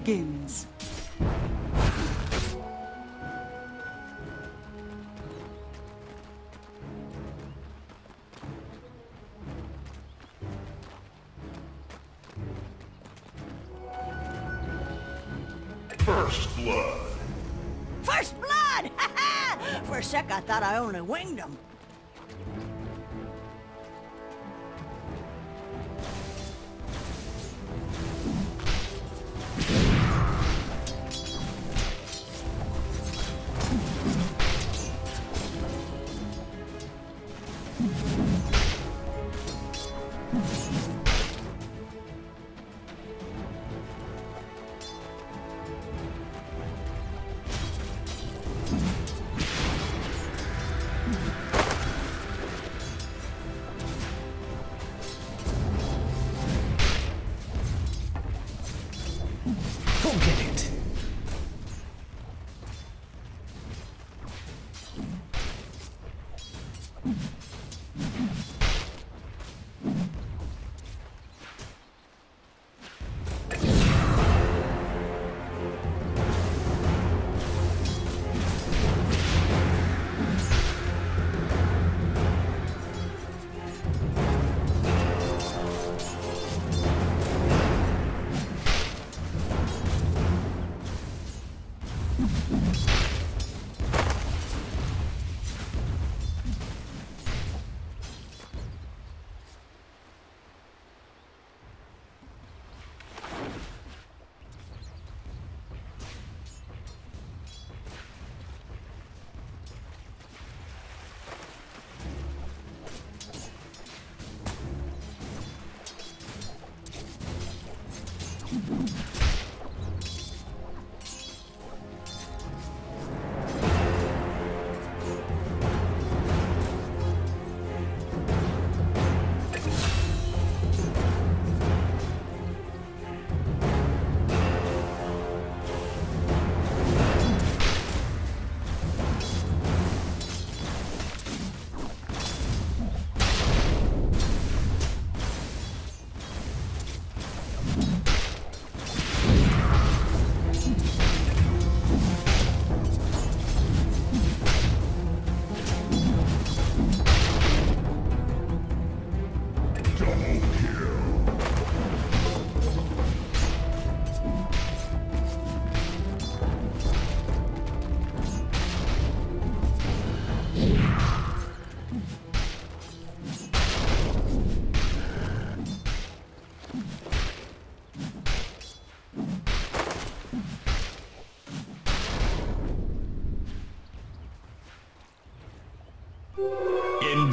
begins. First blood. First blood! For a sec, I thought I only winged them. Double kill.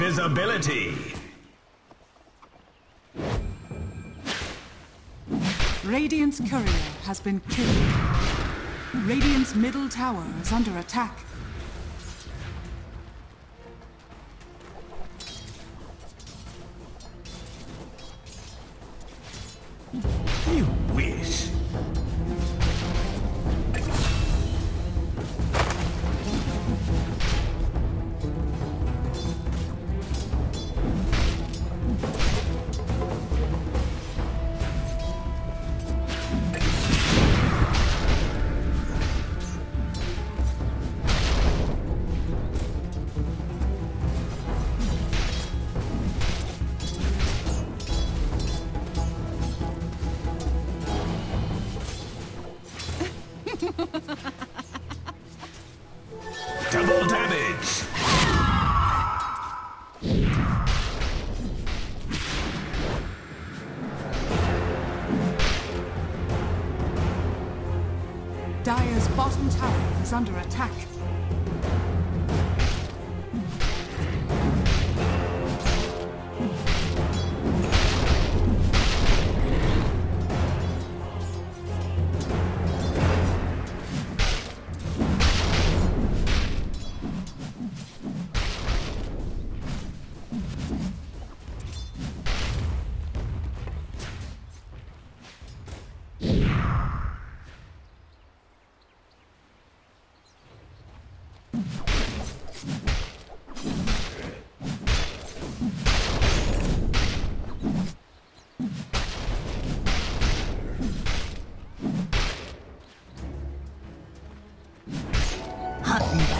Invisibility. Radiant's courier has been killed. Radiant's middle tower is under attack. Under attack.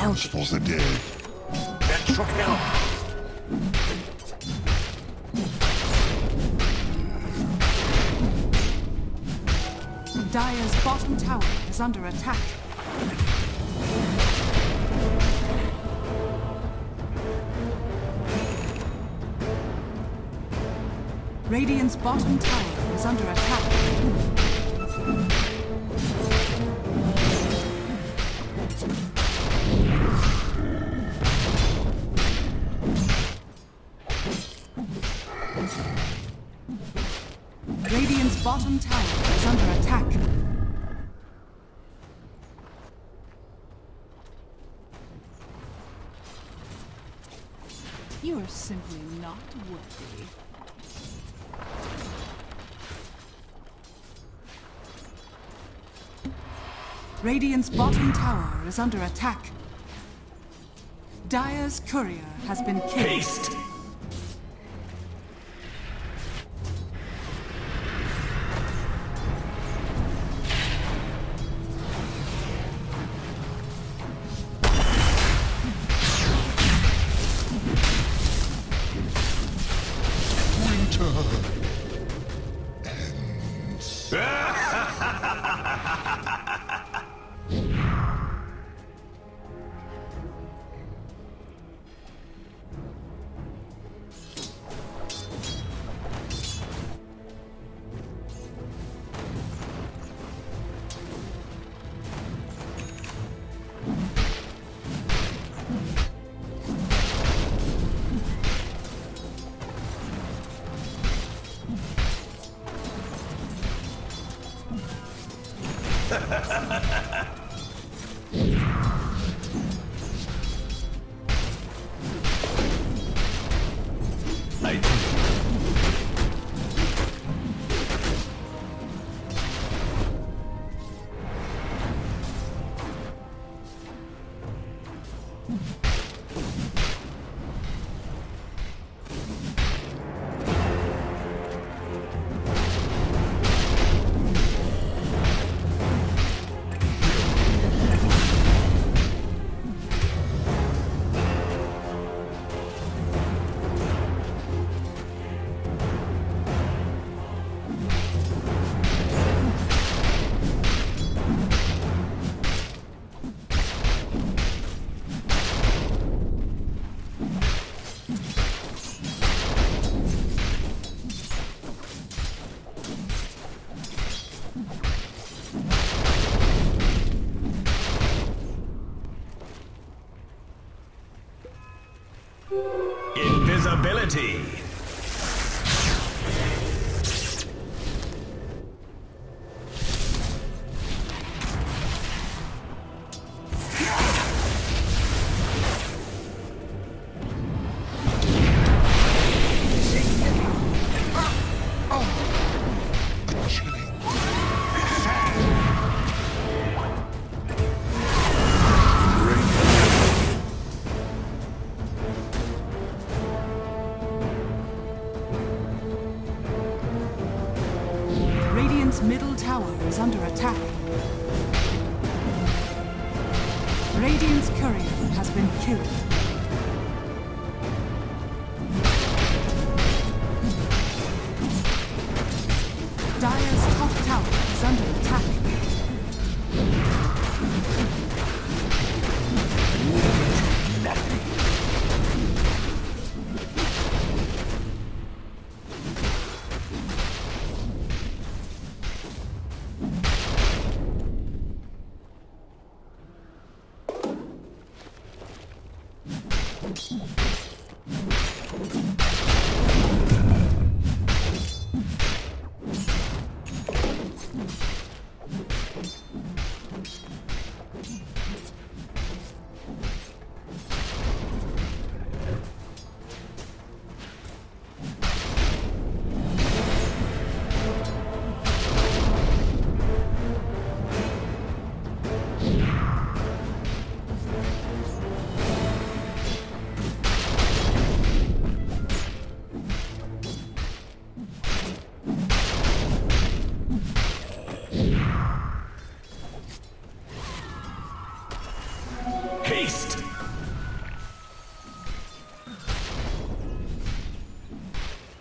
Hunting bounty. for the dead. Extra help. Dire's bottom tower is under attack. Radiant's bottom tower is under attack. Radiant's bottom tower is under attack. You are simply not worthy. Radiant's bottom tower is under attack. Dire's courier has been killed. Haste.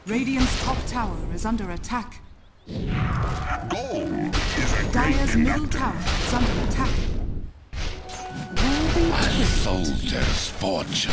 Radiant's top tower is under attack. Gold is a Dire's middle tower is under attack. A soldier's fortune.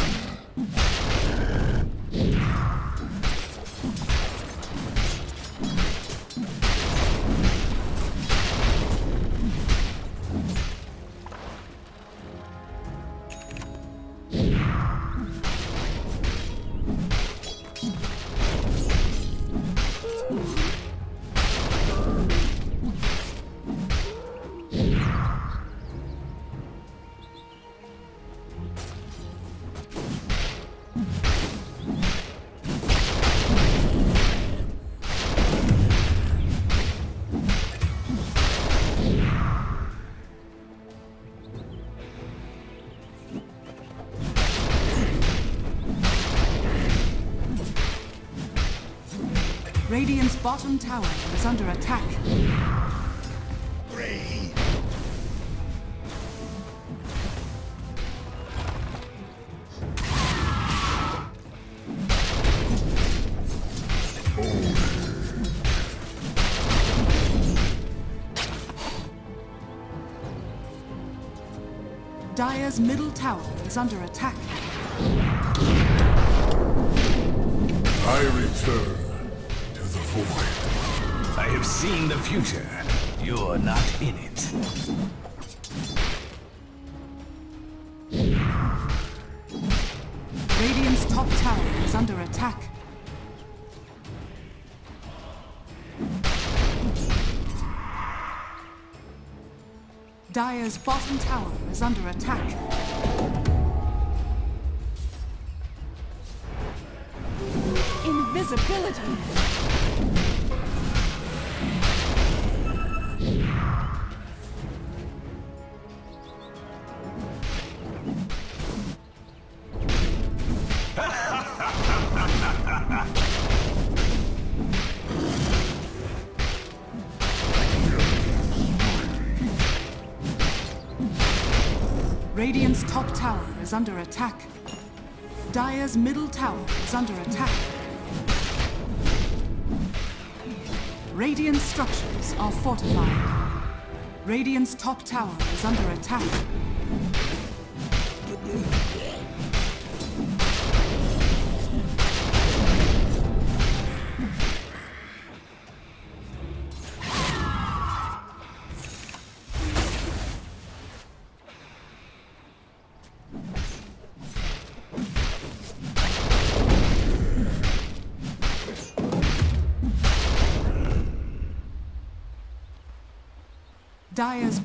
Bottom tower is under attack. Dire's middle tower is under attack. I return I have seen the future. You're not in it. Radiant's top tower is under attack. Dire's bottom tower is under attack. Invisibility! Radiant's top tower is under attack. Dire's middle tower is under attack. Radiant structures are fortified. Radiant's top tower is under attack.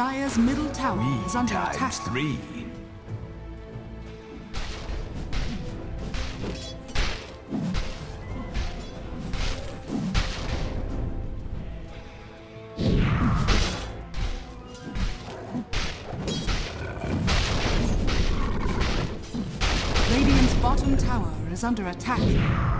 Dire's middle tower is under attack. Times three. Radiant's bottom tower is under attack.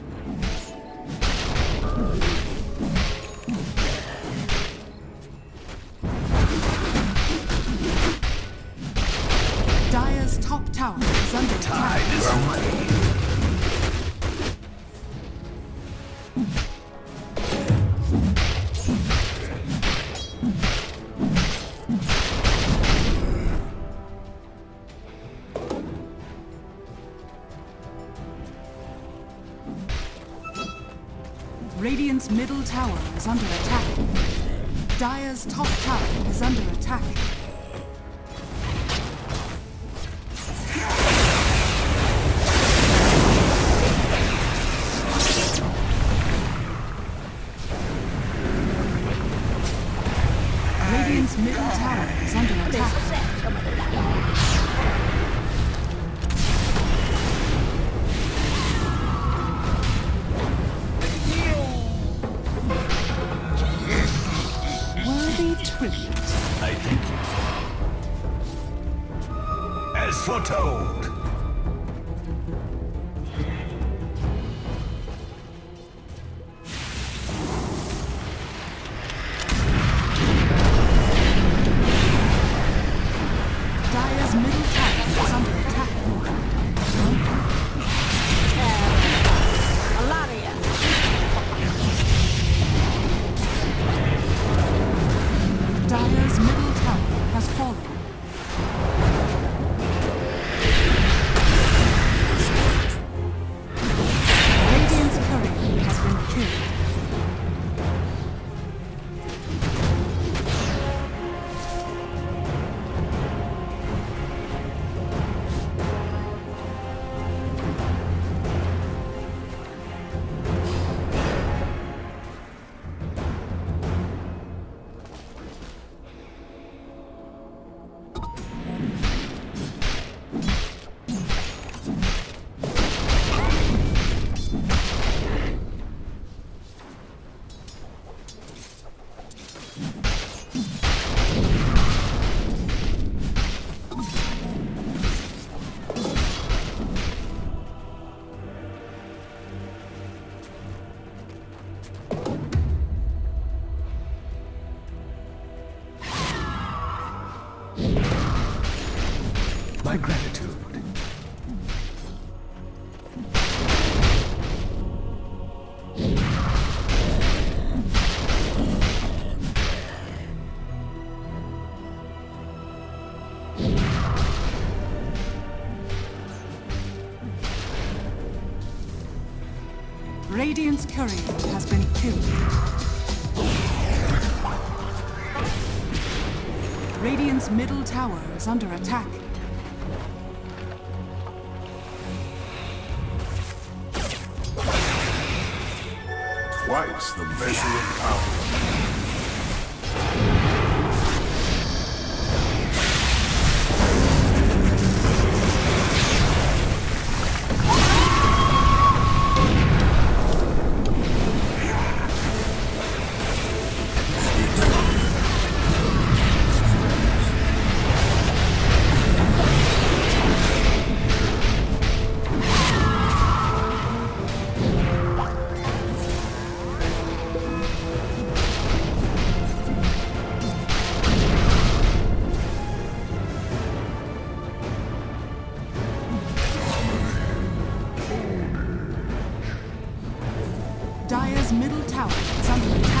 Dire's Radiant's courier has been killed. Radiant's middle tower is under attack. Twice the measure of power. Middle tower is under attack.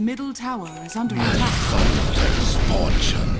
Middle tower is under attack. Soldier's fortune.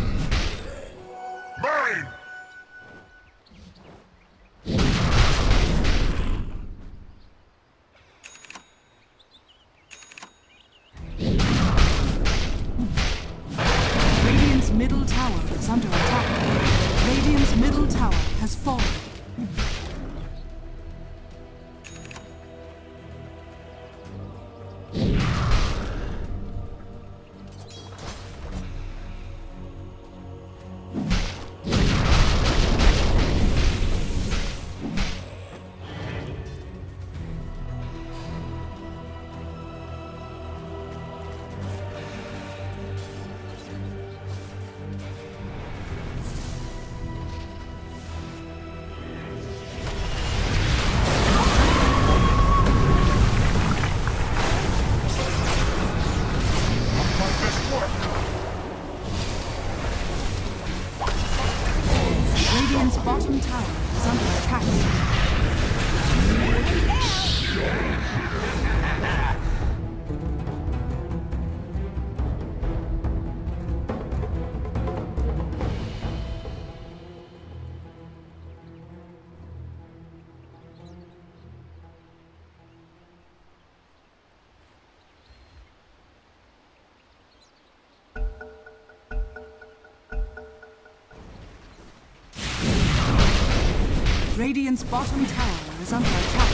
Radiant's bottom tower is under attack.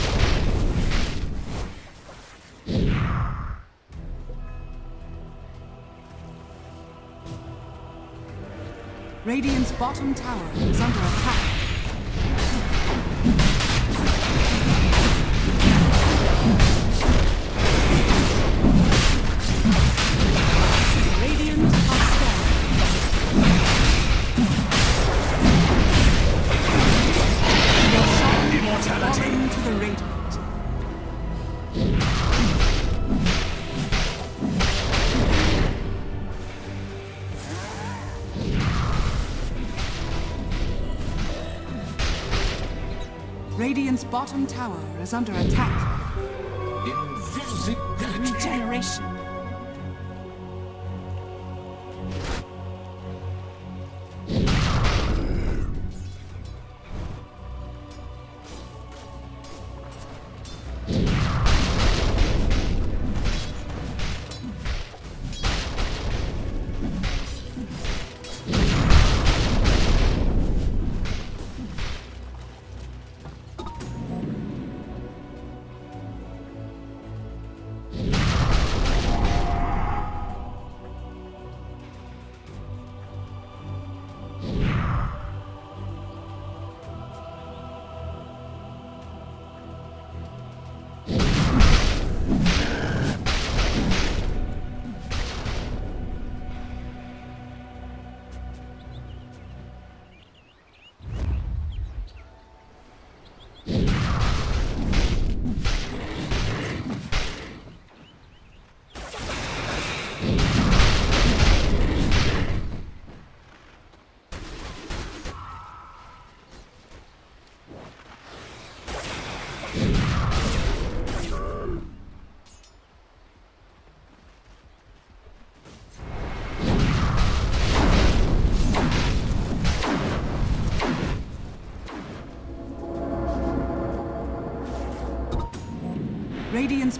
Radiant's bottom tower is under attack. Radiant's bottom tower is under attack. Invisibility. Regeneration.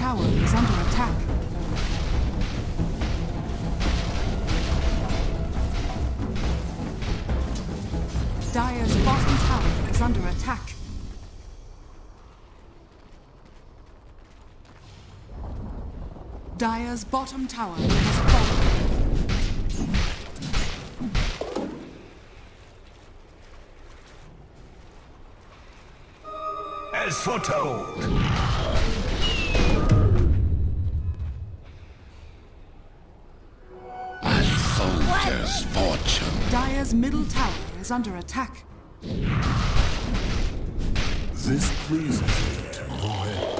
Tower is under attack. Dire's bottom tower is under attack. Dire's bottom tower has fallen. As foretold. Dire's middle tower is under attack. This pleases me, boy. My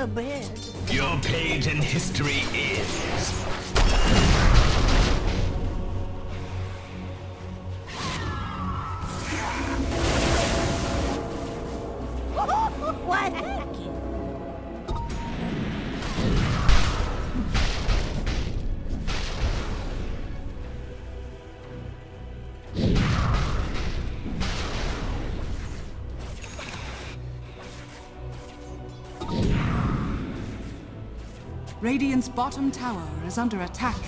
A bed. Your page in history is. Radiant's bottom tower is under attack.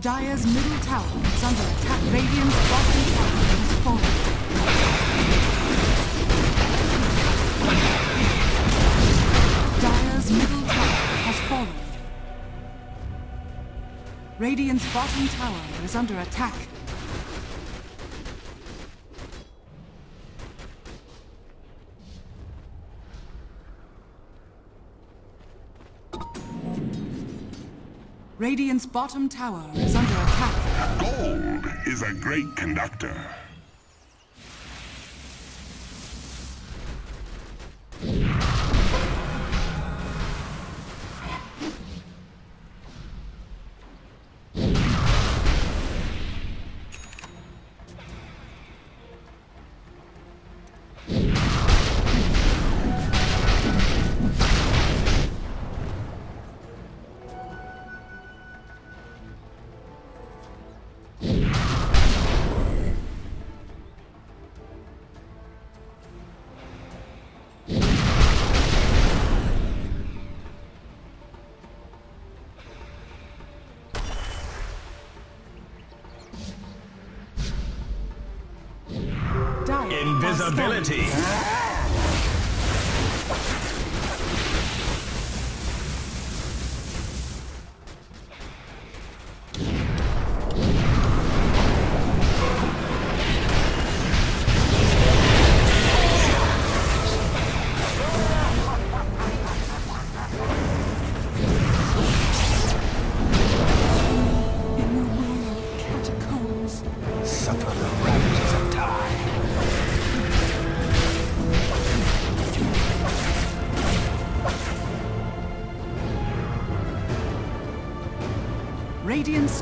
Dire's middle tower is under attack. Radiant's bottom tower has fallen. Dire's middle tower has fallen. Radiant's bottom tower is under attack. Radiant's bottom tower is under attack. Gold is a great conductor. Invisibility.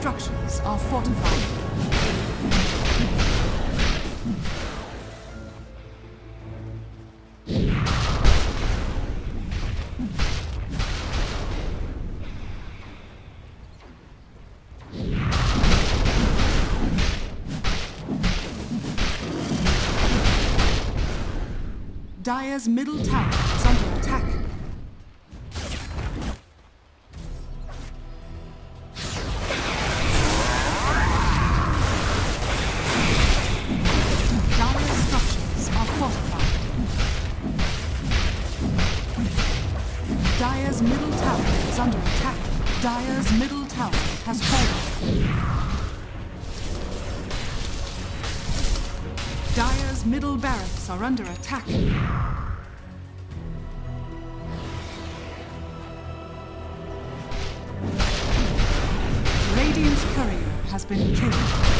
Structures are fortified. Dire's middle tower Dire's middle tower is under attack. Dire's middle tower has fallen. Dire's middle barracks are under attack. Radiant's courier has been killed.